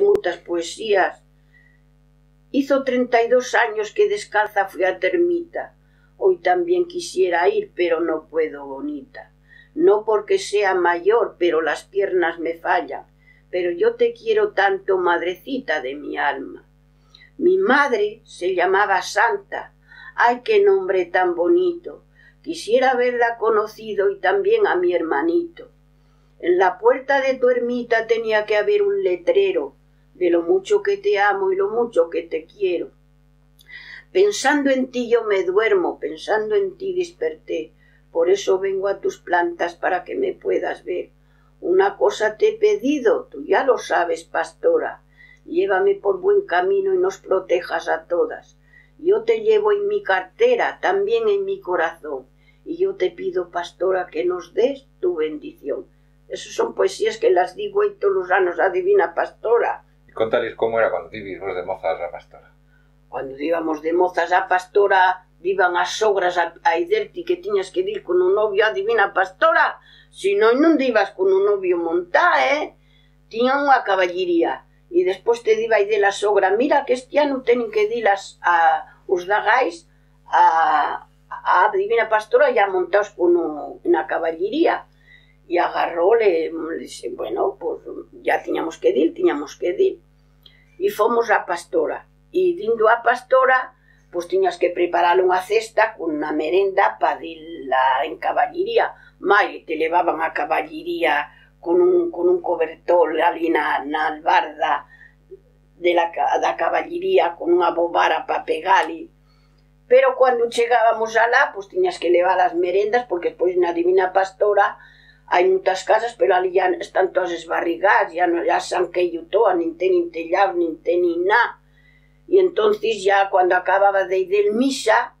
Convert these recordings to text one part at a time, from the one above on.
moitas poesías. Hizo 32 años que descalza fui a termita. Hoy también quisiera ir, pero no puedo, bonita. No porque sea mayor, pero las piernas me fallan. Pero yo te quiero tanto, madrecita de mi alma. Mi madre se llamaba Santa. Ay, qué nombre tan bonito. Quisiera haberla conocido y también a mi hermanito. En la puerta de tu ermita tenía que haber un letrero de lo mucho que te amo y lo mucho que te quiero. Pensando en ti yo me duermo, pensando en ti desperté. Por eso vengo a tus plantas para que me puedas ver. Una cosa te he pedido, tú ya lo sabes, pastora. Llévame por buen camino y nos protejas a todas. Yo te llevo en mi cartera, también en mi corazón y yo te pido, pastora, que nos des tu bendición. Esas son poesías que las digo y todos os anos a Divina Pastora. E contales como era cuando vivimos de mozas a pastora. Cuando íbamos de mozas a pastora, vivan as sogras a, a iderti que tiñas que ir con un novio a Divina Pastora. Si non, non divas con un novio montá, eh? Tiña unha caballería. E despois te diva aí de la sogra, mira que este ano tenen que dilas a, os dagais a, a Divina Pastora ya montaos con unha caballería e agarróle, dixe, bueno, pues, ya tiñamos que dir, tiñamos que dir. E fomos á pastora. E dindo á pastora, pues, tiñas que preparar unha cesta con unha merenda para dila en caballería. Mai, te levaban a caballería con un, con un cobertor ali na, na albarda de la, da caballería con unha bobara para pegali. Pero cando chegábamos alá, pois pues, tiñas que levar as merendas, porque despois na divina pastora Hai moltes cases, però ali ja estan tots esbarrigats, ja, no, ja s'han caigut ni tenen tellat, ni tenen nada. Y entonces ya cuando acababa de ir del misa,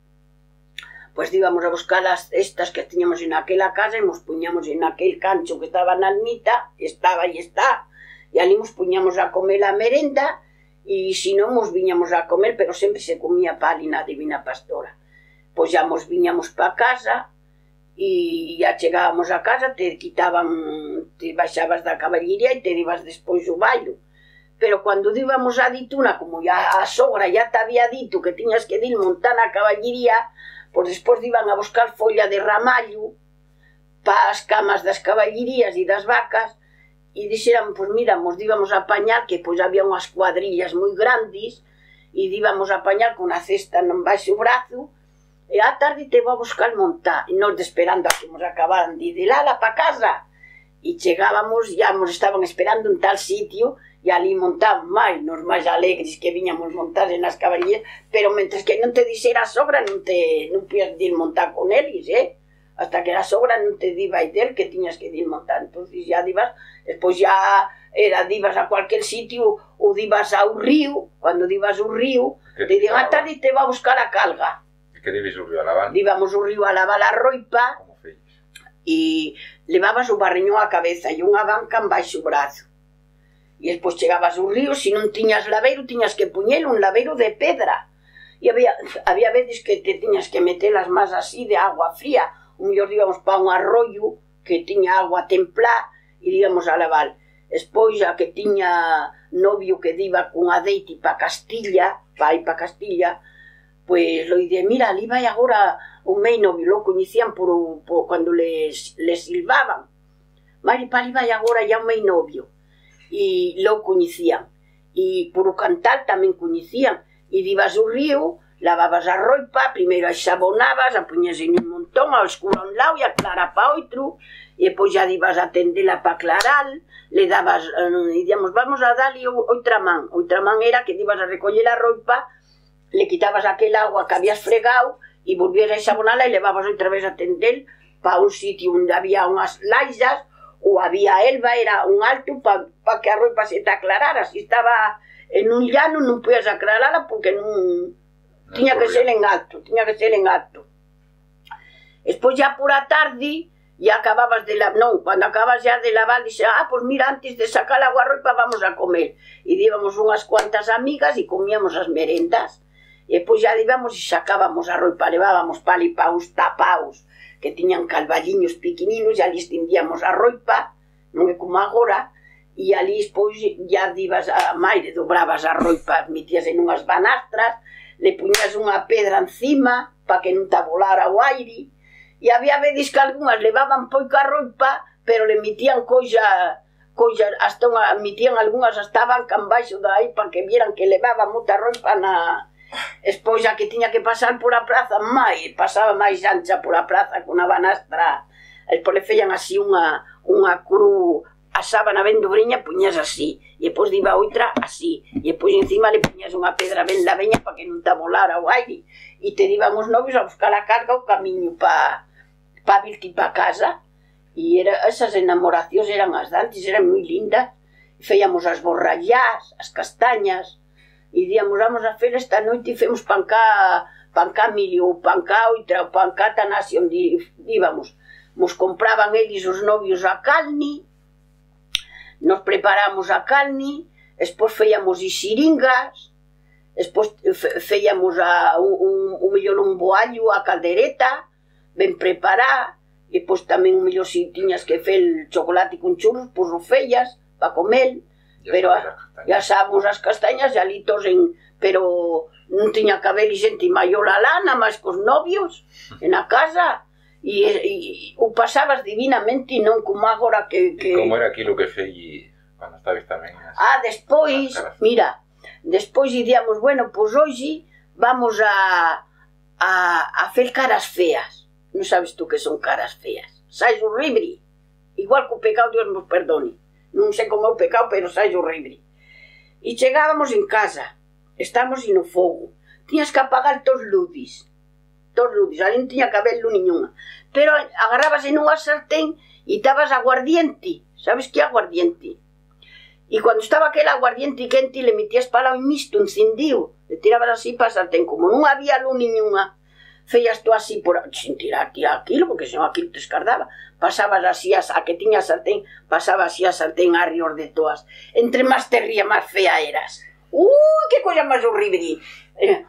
pues íbamos a buscar las estas que teníamos en aquella casa y nos puñamos en aquel cancho que estaba en Almita, estaba y está, y allí nos puñamos a comer la merenda y si no nos viñamos a comer, pero siempre se comía palina divina pastora. Pues ya nos viñamos para casa e ya chegábamos a casa, te quitaban, te baixabas da caballería e te divas despois o bailo. Pero cando íbamos a Dituna, como ya a sogra ya te había dito que tiñas que dir montar na caballería, pois despois iban a buscar folla de ramallo pa as camas das caballerías e das vacas, e dixeran, pois mira, mos díbamos a apañar, que pois había unhas cuadrillas moi grandes, e divamos a apañar con a cesta non baixo o brazo, e á tarde te vou a buscar montar, e nos esperando a que nos acabaran de ir la pa casa, e chegábamos, ya nos estaban esperando en tal sitio, e ali montaban máis, nos máis alegres que viñamos montar nas caballerías, pero mentres que non te dixera a sobra, non te non podías ir montar con eles, eh? hasta que a sogra non te diva e del que tiñas que ir montar. Entonces ya divas, despois ya era divas a cualquier sitio ou divas ao río, cando divas ao río, te digan a tarde te va a buscar a calga. Que leves o río a lavar? O río a lavar a roipa. Como? E levabas o barriño á cabeza e unha banca en baixo o brazo. E despois chegabas ao río, se non tiñas laveiro, tiñas que puñer un laveiro de pedra. E había, había veces que te tiñas que meter as más así de agua fría. Un mellor íbamos para un arroyo que tiña agua templá e íbamos a lavar. Espois, a que tiña novio que diva con adeite para Castilla, vai ir para Castilla, pois lo ide, mira, ali vai agora un mei novio, lo coñecían por, por cando les, les silbaban. Mari, pa ali vai agora ya un novio. E lo coñecían. E por cantar tamén coñecían. E divas o río, lavabas a roipa, primeiro a xabonabas, a puñas en un montón, a un lado e a clara pa outro, e depois já ibas a tendela pa aclarar, le dabas, e digamos, vamos a darle outra man, outra man era que ibas a recoller a roipa, le quitabas aquel agua que habías fregado, e volvías a xabonala e levabas outra vez a tendel pa un sitio onde había unhas laixas, ou había elba, era un alto pa, pa que a roipa se te aclarara, se estaba en un llano non podías aclararla porque non tiña que ser en alto, tiña que ser en alto. Despois ya por a tarde, e acababas de lavar, non, cando acabas ya de lavar, dixe, ah, pois mira, antes de sacar a guarroipa vamos a comer. E díbamos unhas cuantas amigas e comíamos as merendas. E pois xa íbamos e sacábamos a roipa, levábamos palipaus tapaus, que tiñan calvalliños pequeninos, e ali estendíamos a roipa, non é como agora, e ali pois ya divas a maire, dobrabas a roipa, metías en unhas banastras, le puñas unha pedra encima para que non te volara o aire, e había veces que algunhas levaban pouca roipa, pero le metían coisa colla hasta unha, metían algunhas hasta banca en baixo da aí para que vieran que levaba moita roipa na, Espois a que tiña que pasar pola praza mai, pasaba máis ancha pola praza cunha banastra. Despois le feían así unha, unha cru a sábana ben dobriña, puñas así, e depois diba outra así, e depois encima le puñas unha pedra ben laveña para que non te volara o aire, e te diban os novios a buscar a carga o camiño para pa vir pa casa, e era, esas enamoracións eran as dantes, eran moi lindas, feíamos as borrallás, as castañas, e díamos, vamos a fer esta noite e femos pancá, pancá milio, pancá oitra, pancá tanasio, onde íbamos. Nos compraban eles os novios a calni, nos preparamos a calni, despois feíamos as xiringas, despois feíamos a, un, un, un millón un boallo a caldereta, ben prepará, e pois tamén un millón si tiñas que fel chocolate con churros, pois o feías, para comer, pero ya sabemos as castañas e ali tosen, pero non tiña cabelo e xente maior alá, nada máis cos novios, en a casa, e, e, o pasabas divinamente e non como agora que... que... E como era aquilo que fei cando estabas tamén? As... Ah, despois, mira, despois diríamos, bueno, pois pues hoxe vamos a, a, a fer caras feas. Non sabes tú que son caras feas. Sais horrible. Igual que o pecado, Dios nos perdone. non sei como o pecado, pero sai horrible. E chegábamos en casa, estamos no fogo, tiñas que apagar tos luzis, tos luzis, ali non tiña cabelo niñunha, pero agarrabase nunha sartén e tabas aguardiente, sabes que aguardiente? E cando estaba aquel aguardiente quente, le metías para o misto encendido, le tirabas así para a sartén, como non había luz niñunha, feías tú así por sin tirar ti aquilo, porque senón aquilo te escardaba. Pasabas así as, a que tiña sartén, pasaba así a sartén a rior de toas. Entre máis te ría, máis fea eras. Ui, que cosa máis horrible! Eh,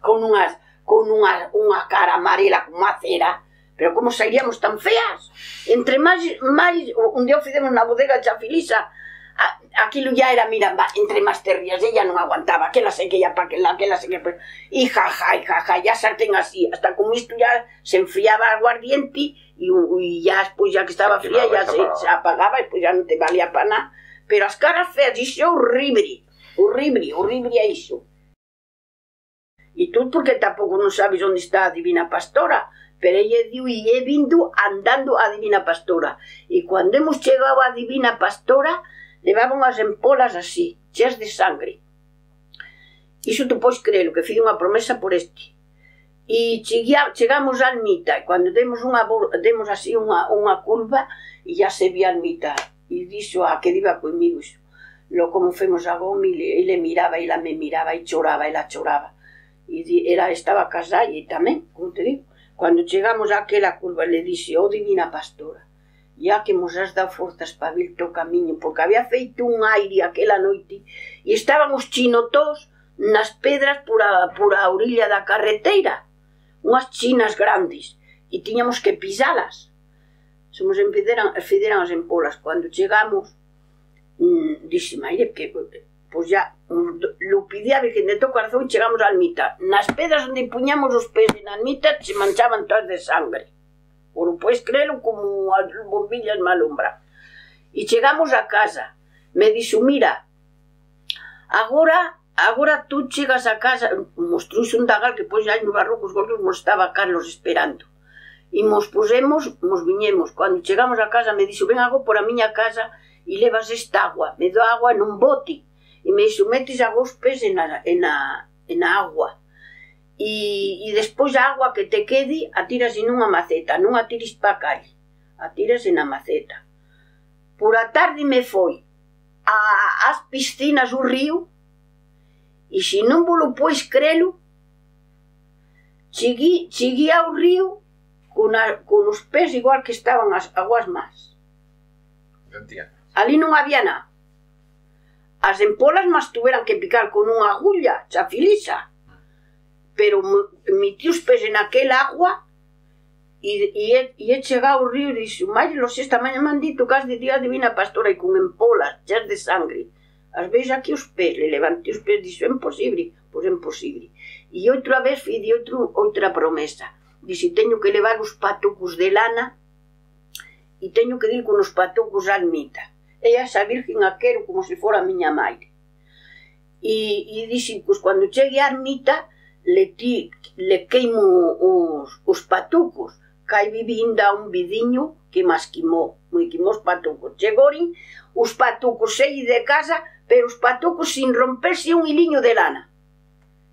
con unhas, con unha, unha cara amarela, con unha cera. Pero como sairíamos tan feas? Entre máis, máis, un día fidemos na bodega Chafilisa filisa, Aquilo ya era, mira, entre más te rías, ella no aguantaba, que la sé que ya para que la, que la sé que. Pues, y jaja, y jaja, ya sartén así, hasta con esto ya se enfriaba aguardiente y, ya después, ya que estaba fría, ya se, apagaba y pues ya no te valía para nada. Pero las caras feas, eso horrible, horrible, horrible eso. Y tú porque tampoco no sabes dónde está la divina pastora, pero ella dijo, y he vindo andando a divina pastora. Y cuando hemos llegado a divina pastora, Levaba unhas empolas así, cheas de sangre. Iso tu podes crelo, que fixe unha promesa por este. E cheguía, chegamos á ermita, e cando demos, unha, demos así unha, unha curva, e ya se vía a ermita. E dixo a que diva comigo iso. Lo como femos a Gomi, e le miraba, e ela me miraba, e choraba, e choraba. E di, era, estaba casada e tamén, como te digo. Cando chegamos àquela curva, le dixe, oh divina pastora, ya que mos has dado forzas para virte o camiño, porque había feito un aire aquela noite e estaban os chinotós nas pedras por a, por a orilla da carreteira, unhas chinas grandes, e tiñamos que pisalas. Se nos empederan, fideran as empolas. Cando chegamos, mmm, dixe, maire, que pois ya, lo pidí a Virgen de Teu Corazón e chegamos á almita. Nas pedras onde puñamos os pés en na almita se manchaban todas de sangre. Por non podes creelo como as bombillas malumbra. E chegamos a casa. Me dixo, mira, agora agora tú chegas a casa, mostruxe un dagal que pois hai no barroco os gordos mos estaba Carlos esperando. E mos pusemos, mos viñemos. Cando chegamos a casa me dixo, ven agora por a miña casa e levas esta agua. Me do agua nun bote e me sometes a vos en a, en a, en a agua e, e despois a agua que te quede atírase nunha maceta, non a tiris pa calle, atírase na maceta. Por a tarde me foi a, as piscinas o río e se non volo pois crelo, chegui, chegui ao río con, a, con os pés igual que estaban as aguas más. Ali non había nada. As empolas mas tuveran que picar con unha agulla, filisa pero metí os pés aquel agua e, e, e he chegado ao río e dixo, Mailo, los esta maña han dito que has de día divina pastora e con empolas, chas de sangre. As veis aquí os pés, le levante os pés, dixo, é imposible, pois é imposible. E outra vez fiz outro, outra promesa. Dixo, teño que levar os patucos de lana e teño que ir con os patucos a almita. E esa virgen a quero como se fora a miña mãe. E, e dixo, pois, cando chegue a ermita, le, ti, le queimo os, os patucos. Cai vivinda un vidiño que mas quimou, moi quimou os patucos. Chegorin os patucos sei de casa, pero os patucos sin romperse un hiliño de lana.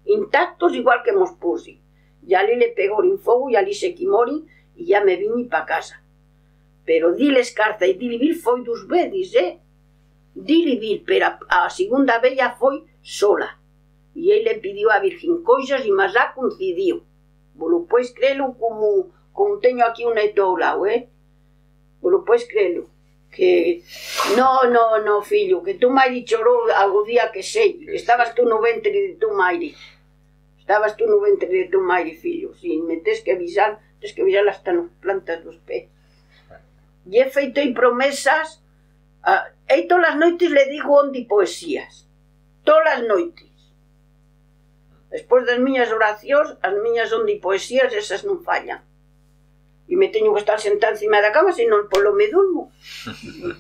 Intactos igual que mos pusi. E ali le pegorin fogo e ali se quimorin e ya me viñi pa casa. Pero diles carta e dili vir foi dos vedis, eh? Dili vir, pero a, a segunda vella foi sola. E ele pidiu a Virgen coisas e mas a concediu. Volo pois crelo como, como teño aquí un neto ao lado, eh? Volo pois crelo. Que, no, no, no, fillo, que tu mairi chorou algo día que sei, que estabas tú no ventre de tu mairi. Estabas tú no ventre de tu mairi, fillo. Si me tes que avisar, tes que avisar hasta nos plantas dos pés. E he feito aí promesas, uh, e todas as noites le digo onde poesías. Todas as noites. Despois das miñas oracións, as miñas son de poesías, esas non fallan. E me teño que estar sentada encima da cama, senón polo pois me durmo.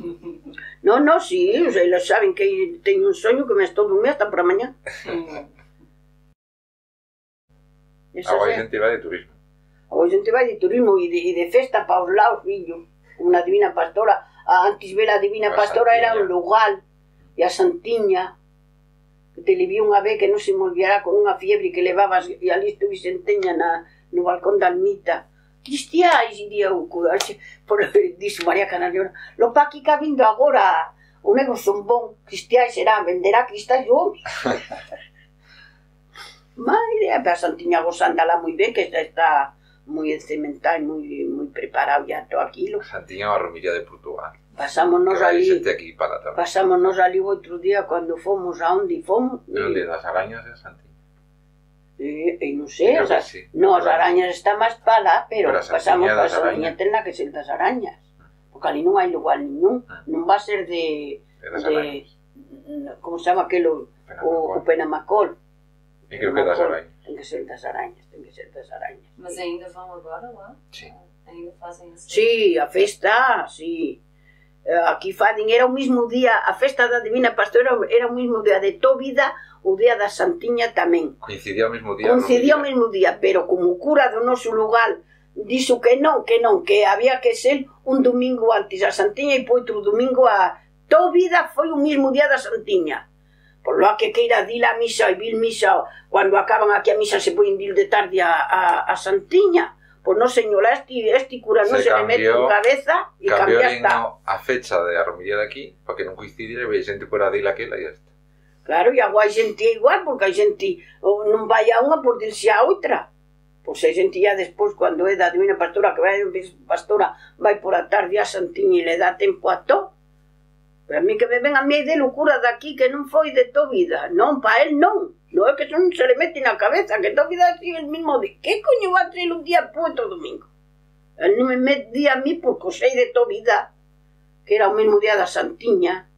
non, non, si, sí, eles saben que teño un soño que me estou dormindo hasta para mañá. Agora hai xente vai de turismo. Agora xente vai de turismo e de, e de festa pa os lados, fillo. Como na Divina Pastora. Ah, antes ver a Divina a Pastora Santiña. era un lugar. E a Santiña. Te le vi unha vez que non se me con unha fiebre que levabas e ali estuve senteña na, no balcón da almita. Cristiais, diría o cura, por, dixo María Canariona, lo pa que vindo agora o nego cristiais será, venderá cristais o Madre, a Santiña gozándola moi ben, que está, está moi encementada e moi, preparado ya todo aquilo. Santiña é a Romilla de Portugal. Pasámonos ali, aquí para tamén. pasámonos ali outro día cando fomos a onde fomos. E onde das arañas é Santiña. E, e non sei, as, sí. no, as arañas está máis para pero, pero pasamos para Santiña ten que ser das arañas. Porque ali non hai lugar niñún, ah. non va a ser de, de, de como se chama aquelo, o, o Penamacol. E creo que das arañas. Ten que ser das arañas, ten que ser das arañas. Mas ainda vão agora lá? Sí. Ainda fazem assim? Sí, a festa, sí. Eh, aquí faden, era o mismo día, a festa da Divina Pastora era o mismo día de Tóvida, o día da Santiña tamén. Coincidía o mesmo día. Coincidía o mesmo día, pero como o cura do noso lugar dixo que non, que non, que había que ser un domingo antes a Santiña e poito domingo a Tóvida foi o mismo día da Santiña. Por lo que queira dir a misa e vil misa, cando acaban aquí a misa se poden dil de tarde a, a, a Santiña Pois non señora, este, este cura non se, se me mete en cabeza e cambia está. a fecha de a romilla de aquí para que non coincidire e xente por a dila aquela e ya está. Claro, e agora hai xente igual, porque hai xente non vai a unha por dirse a outra. Pois hai xente ya despois, cando é da divina pastora, que vai a pastora, vai por a tarde a Santiña e le dá tempo a todo. A mí que me ven a mí de loucura daqui que non foi de to vida. Non, pa él non. Non é que non se le mete na cabeza, que to vida así el mismo de... Que coño va a traer un día puto domingo? El non me metí a mí porque sei de to vida, que era o mesmo día da Santiña,